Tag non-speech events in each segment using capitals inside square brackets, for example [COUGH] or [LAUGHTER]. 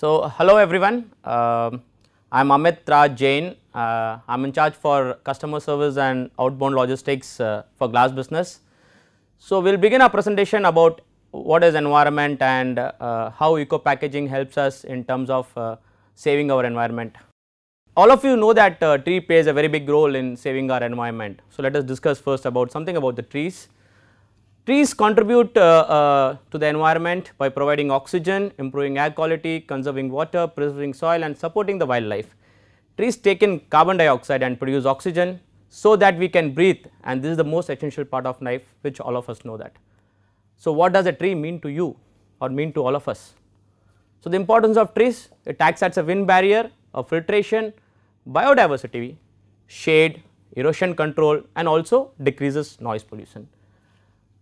So, hello everyone, um, I am Amit Raj Jain, uh, I am in charge for customer service and outbound logistics uh, for glass business. So, we will begin our presentation about what is environment and uh, how eco packaging helps us in terms of uh, saving our environment. All of you know that uh, tree plays a very big role in saving our environment. So, let us discuss first about something about the trees. Trees contribute uh, uh, to the environment by providing oxygen, improving air quality, conserving water, preserving soil and supporting the wildlife. Trees take in carbon dioxide and produce oxygen so that we can breathe and this is the most essential part of life which all of us know that. So, what does a tree mean to you or mean to all of us? So, the importance of trees it acts as a wind barrier, a filtration, biodiversity, shade, erosion control and also decreases noise pollution.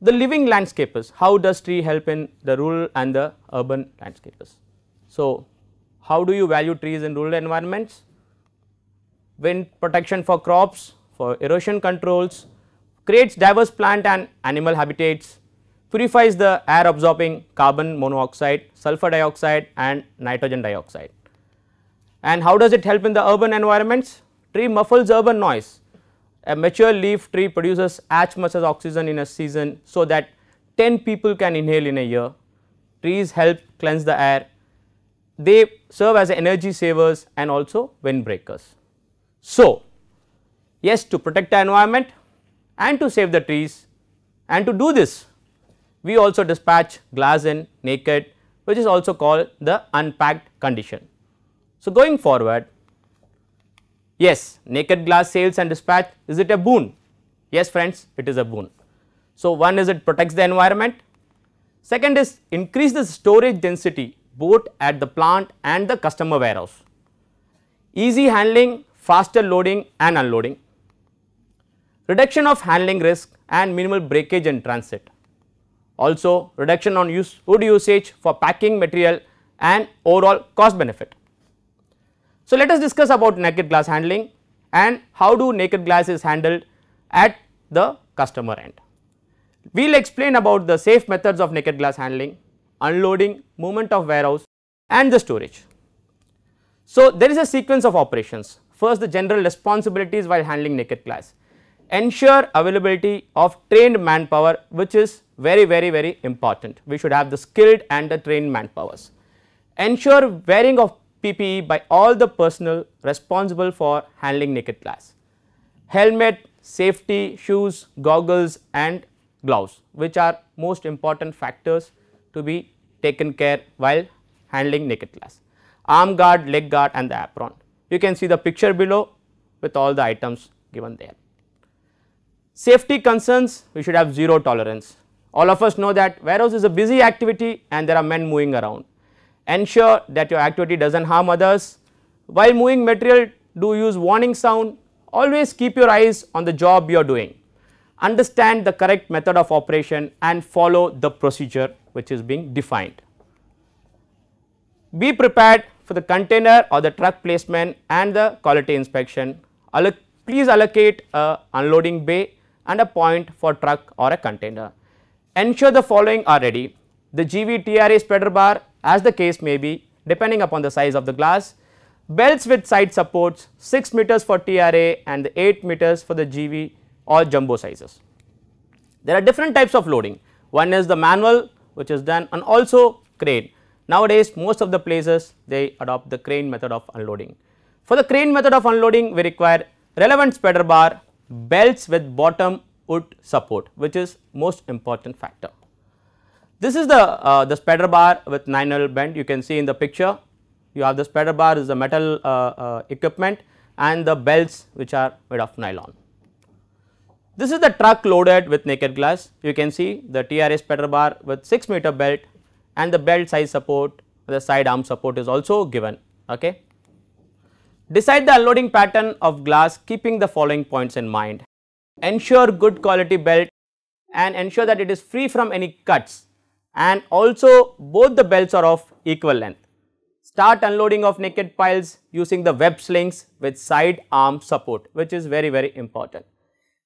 The living landscapers, how does tree help in the rural and the urban landscapers? So, how do you value trees in rural environments? Wind protection for crops, for erosion controls, creates diverse plant and animal habitats, purifies the air absorbing carbon monoxide, sulfur dioxide and nitrogen dioxide. And how does it help in the urban environments? Tree muffles urban noise a mature leaf tree produces as much as oxygen in a season so that 10 people can inhale in a year. Trees help cleanse the air, they serve as energy savers and also windbreakers. So, yes to protect the environment and to save the trees and to do this we also dispatch glass in naked which is also called the unpacked condition. So, going forward Yes, naked glass sales and dispatch is it a boon? Yes friends, it is a boon. So, one is it protects the environment, second is increase the storage density both at the plant and the customer warehouse, easy handling, faster loading and unloading, reduction of handling risk and minimal breakage in transit, also reduction on use wood usage for packing material and overall cost benefit. So, let us discuss about naked glass handling and how do naked glass is handled at the customer end. We will explain about the safe methods of naked glass handling, unloading, movement of warehouse and the storage. So, there is a sequence of operations. First the general responsibilities while handling naked glass. Ensure availability of trained manpower which is very very very important. We should have the skilled and the trained manpowers. Ensure wearing of PPE by all the personnel responsible for handling naked glass. Helmet, safety, shoes, goggles and gloves which are most important factors to be taken care while handling naked glass. Arm guard, leg guard and the apron. You can see the picture below with all the items given there. Safety concerns we should have 0 tolerance. All of us know that warehouse is a busy activity and there are men moving around ensure that your activity does not harm others. While moving material do use warning sound, always keep your eyes on the job you are doing. Understand the correct method of operation and follow the procedure which is being defined. Be prepared for the container or the truck placement and the quality inspection. Please allocate a unloading bay and a point for truck or a container. Ensure the following are ready. The GV TRA spreader bar as the case may be depending upon the size of the glass, belts with side supports 6 meters for TRA and 8 meters for the GV or jumbo sizes. There are different types of loading, one is the manual which is done and also crane. Nowadays most of the places they adopt the crane method of unloading. For the crane method of unloading we require relevant spreader bar, belts with bottom wood support which is most important factor. This is the, uh, the spreader bar with 9 L bend you can see in the picture you have the spreader bar is the metal uh, uh, equipment and the belts which are made of nylon. This is the truck loaded with naked glass you can see the TRA spreader bar with 6 meter belt and the belt size support the side arm support is also given ok. Decide the unloading pattern of glass keeping the following points in mind. Ensure good quality belt and ensure that it is free from any cuts and also both the belts are of equal length. Start unloading of naked piles using the web slings with side arm support which is very very important.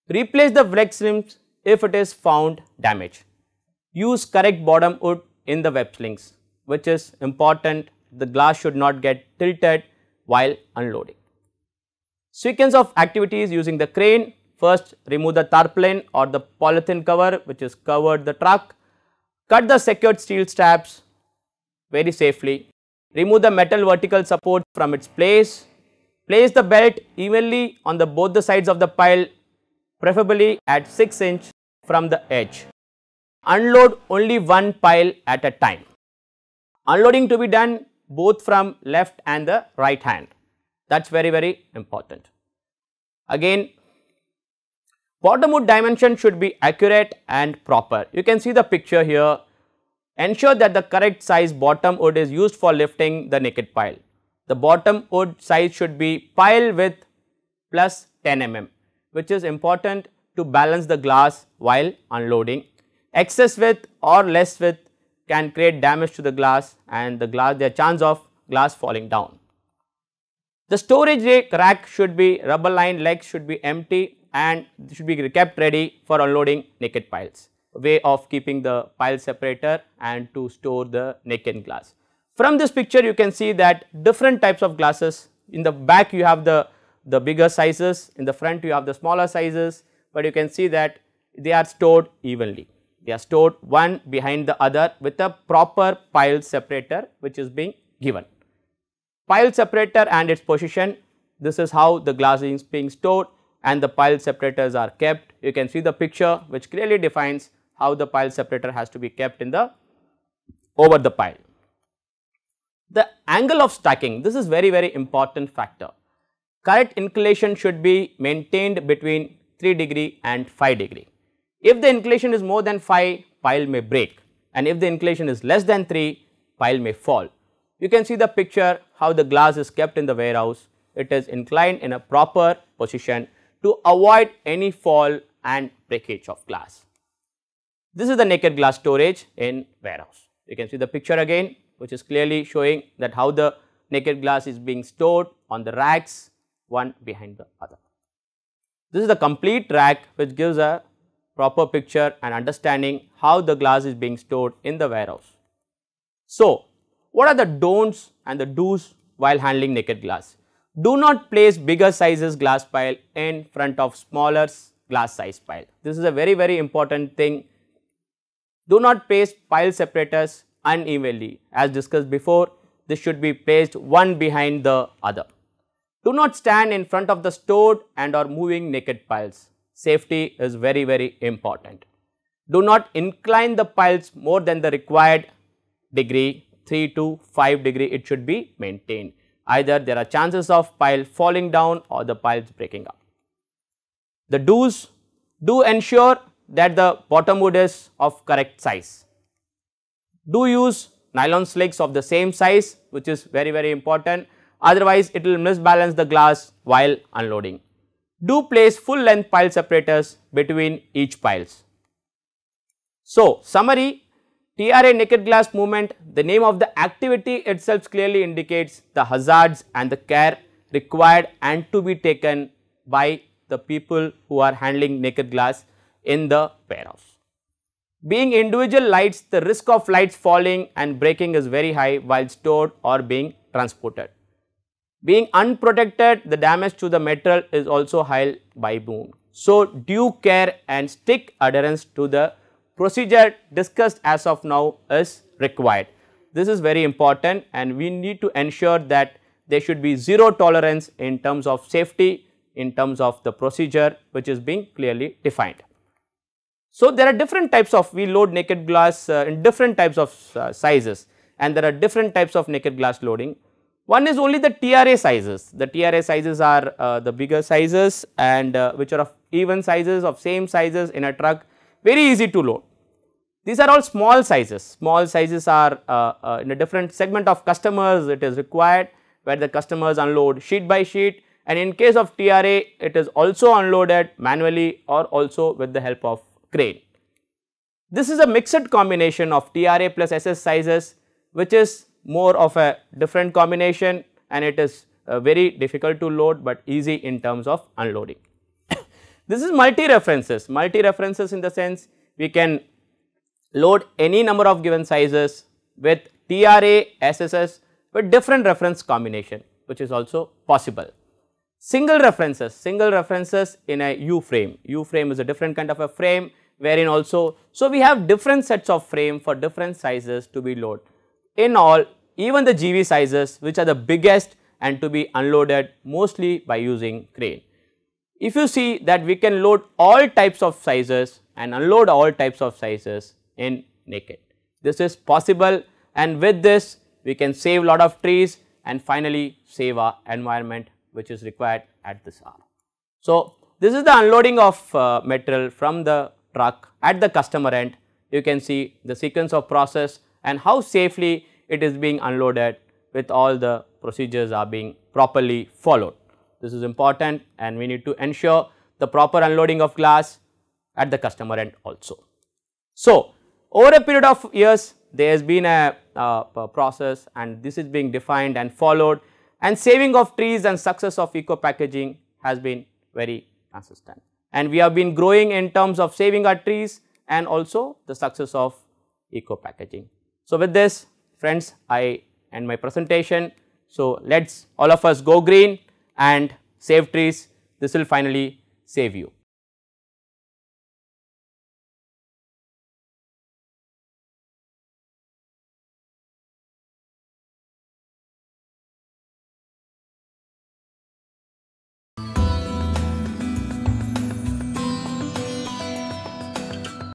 Replace the web slings if it is found damaged. Use correct bottom wood in the web slings which is important the glass should not get tilted while unloading. Sequence of activities using the crane first remove the tarpaulin or the polythene cover which is covered the truck, cut the secured steel straps very safely, remove the metal vertical support from its place, place the belt evenly on the both the sides of the pile preferably at 6 inch from the edge. Unload only one pile at a time. Unloading to be done both from left and the right hand. That is very, very important. Again, bottom wood dimension should be accurate and proper. You can see the picture here. Ensure that the correct size bottom wood is used for lifting the naked pile. The bottom wood size should be pile width plus 10 mm, which is important to balance the glass while unloading. Excess width or less width can create damage to the glass and the glass there chance of glass falling down. The storage rack should be rubber lined legs should be empty and should be kept ready for unloading naked piles way of keeping the pile separator and to store the naked glass. From this picture you can see that different types of glasses in the back you have the, the bigger sizes in the front you have the smaller sizes but you can see that they are stored evenly. They are stored one behind the other with a proper pile separator which is being given pile separator and its position. This is how the glass is being stored and the pile separators are kept. You can see the picture which clearly defines how the pile separator has to be kept in the over the pile. The angle of stacking, this is very very important factor. Correct inclination should be maintained between 3 degree and 5 degree. If the inclination is more than 5, pile may break and if the inclination is less than 3, pile may fall. You can see the picture how the glass is kept in the warehouse. It is inclined in a proper position to avoid any fall and breakage of glass. This is the naked glass storage in warehouse. You can see the picture again which is clearly showing that how the naked glass is being stored on the racks one behind the other. This is the complete rack which gives a proper picture and understanding how the glass is being stored in the warehouse. So, what are the don'ts and the do's while handling naked glass? Do not place bigger sizes glass pile in front of smaller glass size pile. This is a very very important thing. Do not place pile separators unevenly as discussed before this should be placed one behind the other. Do not stand in front of the stored and or moving naked piles. Safety is very very important. Do not incline the piles more than the required degree 3 to 5 degree it should be maintained. Either there are chances of pile falling down or the piles breaking up. The do's do ensure that the bottom wood is of correct size. Do use nylon slings of the same size which is very very important otherwise it will misbalance the glass while unloading. Do place full length pile separators between each piles. So, summary TRA naked glass movement, the name of the activity itself clearly indicates the hazards and the care required and to be taken by the people who are handling naked glass in the warehouse. Being individual lights, the risk of lights falling and breaking is very high while stored or being transported. Being unprotected, the damage to the metal is also high by boom. So, due care and strict adherence to the procedure discussed as of now is required. This is very important and we need to ensure that there should be zero tolerance in terms of safety, in terms of the procedure which is being clearly defined. So, there are different types of we load naked glass uh, in different types of uh, sizes and there are different types of naked glass loading. One is only the TRA sizes, the TRA sizes are uh, the bigger sizes and uh, which are of even sizes of same sizes in a truck very easy to load. These are all small sizes, small sizes are uh, uh, in a different segment of customers it is required where the customers unload sheet by sheet and in case of TRA it is also unloaded manually or also with the help of crane. This is a mixed combination of TRA plus SS sizes which is more of a different combination and it is uh, very difficult to load but easy in terms of unloading. [COUGHS] this is multi references, multi references in the sense we can load any number of given sizes with TRA, SSS with different reference combination which is also possible. Single references, single references in a U frame, U frame is a different kind of a frame wherein also, so we have different sets of frame for different sizes to be loaded. In all even the GV sizes which are the biggest and to be unloaded mostly by using crane. If you see that we can load all types of sizes and unload all types of sizes in naked. This is possible and with this we can save a lot of trees and finally save our environment which is required at this hour. So, this is the unloading of uh, material from the truck at the customer end. You can see the sequence of process and how safely it is being unloaded with all the procedures are being properly followed. This is important and we need to ensure the proper unloading of glass at the customer end also. So, over a period of years there has been a, a process and this is being defined and followed and saving of trees and success of eco packaging has been very consistent. And we have been growing in terms of saving our trees and also the success of eco packaging. So, with this friends I end my presentation. So, let us all of us go green and save trees this will finally save you.